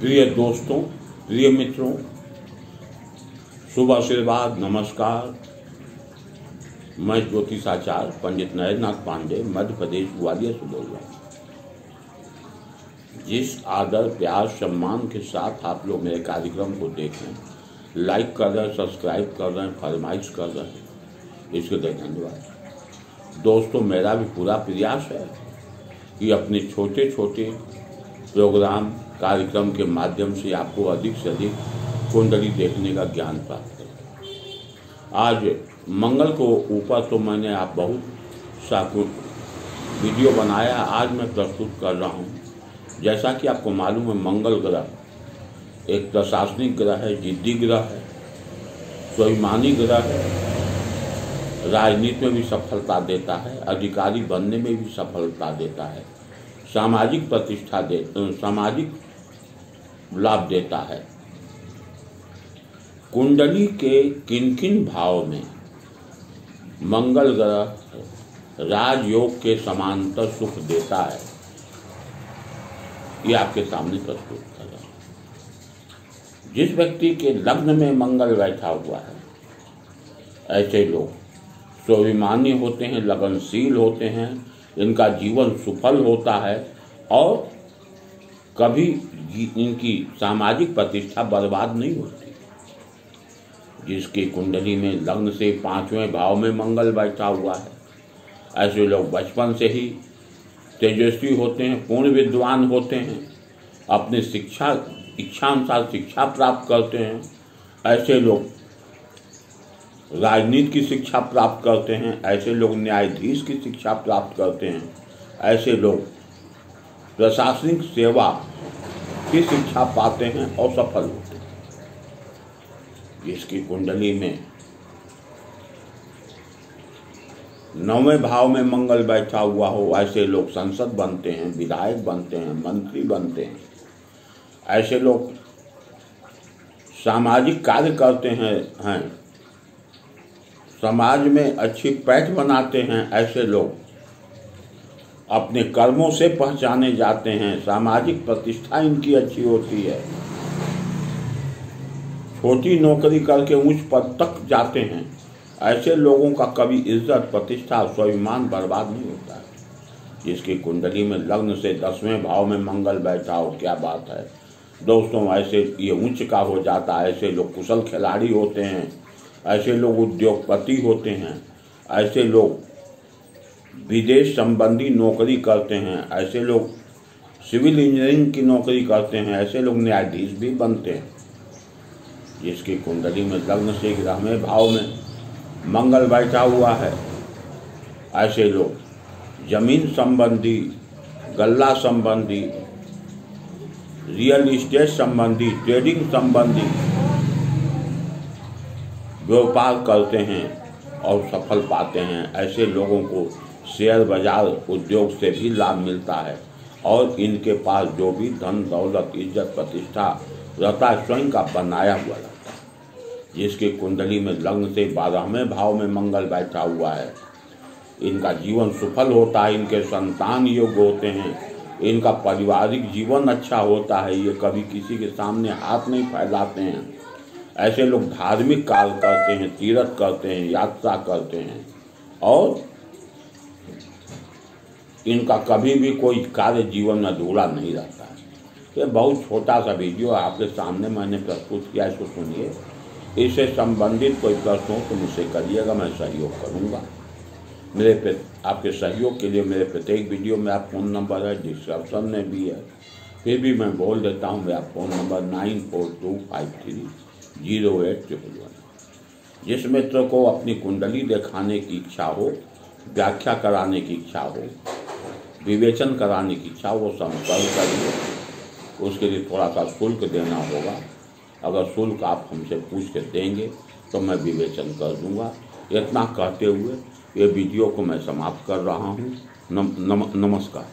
प्रिय दोस्तों, प्रिय मित्रों, शुभ आशीर्वाद, नमस्कार। मैं ज्योतिषाचार्य पंडित नरेंद्रनाथ पांडे, मध्य प्रदेश, ग्वालियर से बोल रहा हूँ। जिस आदर, प्यार, सम्मान के साथ आप लोग मेरे कार्यक्रम को देख रहे हैं लाइक कर रहे हैं सब्सक्राइब कर रहे हैं, फरमाइश कर रहे हैं, इसके लिए धन्यवाद। दोस्तों, मेरा भी पूरा प्रयास है कि अपने छोटे छोटे प्रोग्राम कार्यक्रम के माध्यम से आपको अधिक से अधिक कुंडली देखने का ज्ञान प्राप्त करें आज मंगल को ऊपर तो मैंने आप बहुत सा वीडियो बनाया, आज मैं प्रस्तुत कर रहा हूँ। जैसा कि आपको मालूम है, मंगल ग्रह एक प्रशासनिक ग्रह है, जिद्दी ग्रह है स्वाभिमानी ग्रह है, राजनीति में भी सफलता देता है, अधिकारी बनने में भी सफलता देता है, सामाजिक प्रतिष्ठा दे, सामाजिक लाभ देता है। कुंडली के किन किन भाव में मंगल ग्रह राजयोग के समांतर सुख देता है, ये आपके सामने प्रस्तुत कर रहा जिस व्यक्ति के लग्न में मंगल बैठा हुआ है, ऐसे लोग स्वाभिमानी होते हैं, लगनशील होते हैं, इनका जीवन सुफल होता है और कभी इनकी सामाजिक प्रतिष्ठा बर्बाद नहीं होती। जिसकी कुंडली में लग्न से पाँचवें भाव में मंगल बैठा हुआ है। ऐसे लोग बचपन से ही तेजस्वी होते हैं, पूर्ण विद्वान होते हैं, अपनी शिक्षा इच्छा अनुसार शिक्षा प्राप्त करते हैं। ऐसे लोग राजनीति की शिक्षा प्राप्त करते हैं, ऐसे लोग न्यायाधीश की शिक्षा प्राप्त करते हैं। ऐसे लोग प्रशासनिक सेवा की शिक्षा पाते हैं और सफल होते हैं। जिसकी कुंडली में नौवें भाव में मंगल बैठा हुआ हो, ऐसे लोग संसद बनते हैं, विधायक बनते हैं, मंत्री बनते हैं। ऐसे लोग सामाजिक कार्य करते हैं हैं। समाज में अच्छी पैठ बनाते हैं, ऐसे लोग अपने कर्मों से पहचाने जाते हैं। सामाजिक प्रतिष्ठा इनकी अच्छी होती है। छोटी नौकरी करके उच्च पद तक जाते हैं। ऐसे लोगों का कभी इज़्ज़त, प्रतिष्ठा, स्वाभिमान बर्बाद नहीं होता है। जिसकी कुंडली में लग्न से दसवें भाव में मंगल बैठा हो, क्या बात है? दोस्तों, ऐसे ये उच्च का हो जाता है। ऐसे लोग कुशल खिलाड़ी होते हैं। ऐसे लोग उद्योगपति होते हैं। ऐसे लोग विदेश संबंधी नौकरी करते हैं, ऐसे लोग सिविल इंजीनियरिंग की नौकरी करते हैं, ऐसे लोग न्यायाधीश भी बनते हैं। जिसकी कुंडली में लग्न से ग्रहवें भाव में मंगल बैठा हुआ है। ऐसे लोग ज़मीन संबंधी, गल्ला संबंधी, रियल इस्टेट संबंधी, ट्रेडिंग संबंधी व्यापार करते हैं और सफल पाते हैं। ऐसे लोगों को शेयर बाज़ार उद्योग से भी लाभ मिलता है और इनके पास जो भी धन, दौलत, इज़्ज़त, प्रतिष्ठा, रहता है, स्वयं का बनाया हुआ रहता है। जिसकी कुंडली में लग्न से बारहवें भाव में मंगल बैठा हुआ है। इनका जीवन सफल होता है, इनके संतान योग्य होते हैं। इनका पारिवारिक जीवन अच्छा होता है, ये कभी किसी के सामने हाथ नहीं फैलाते हैं। ऐसे लोग धार्मिक कार्य करते हैं, तीर्थ करते हैं, यात्रा करते हैं और इनका कभी भी कोई कार्य जीवन में अधूरा नहीं रहता है। ये बहुत छोटा सा वीडियो आपके सामने मैंने प्रस्तुत किया इसको सुनिए। इससे संबंधित कोई प्रश्न हो तो मुझसे करिएगा, मैं सहयोग करूँगा। मेरे आपके सहयोग के लिए मेरे प्रत्येक वीडियो में आप फ़ोन नंबर है, डिस्क्रिप्शन में भी है। फिर भी मैं बोल देता हूँ, मेरा phone number nine four two five three zero eight triple one. जिस मित्र को अपनी कुंडली दिखाने की इच्छा हो, व्याख्या कराने की इच्छा हो विवेचन कराने की इच्छा वो संपर्क करिए उसके लिए थोड़ा सा शुल्क देना होगा। अगर शुल्क आप हमसे पूछ के देंगे तो मैं विवेचन कर दूँगा। इतना कहते हुए ये वीडियो को मैं समाप्त कर रहा हूँ। नम, नम, नमस्कार।